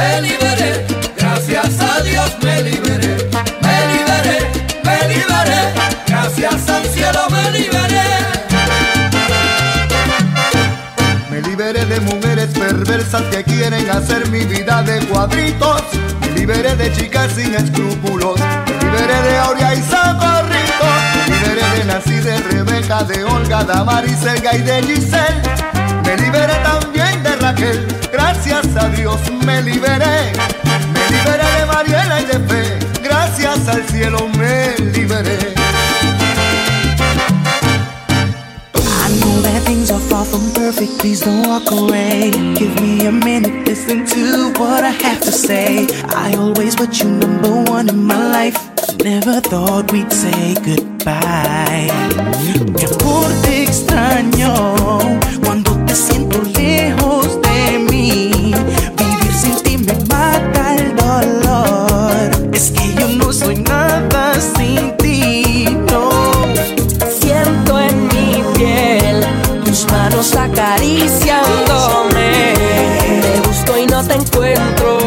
me liberé, gracias a Dios me liberé, me liberé, me liberé, gracias al cielo me liberé. Me liberé de mujeres perversas que quieren hacer mi vida de cuadritos. Me liberé de chicas sin escrúpulos. Me liberé de Aurea y Socorrito. Me liberé de Nancy, de Rebeca, de Olga, Damaris, Elga y de Giselle. Gracias a Dios me liberé. Me liberé de Mariela y de Fe. Gracias al cielo me liberé. I know that things are far from perfect. Please don't walk away. Give me a minute, listen to what I have to say. I always put you number one in my life. Never thought we'd say goodbye. acariciándome. Te busco y no te encuentro.